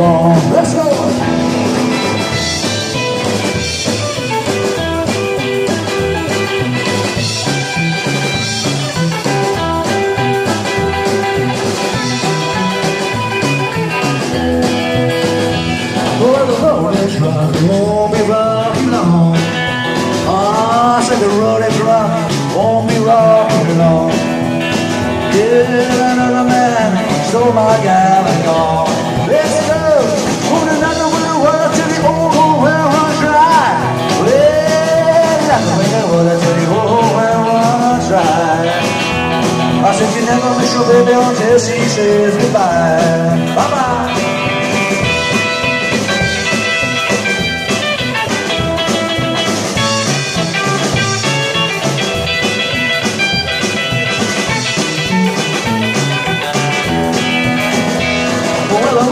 on. Let's go. Rough, won't be long. Ah, said the road is rough, won't be long. Yeah, another man stole my gal and gone. Your baby until she says goodbye. Bye bye. Well, the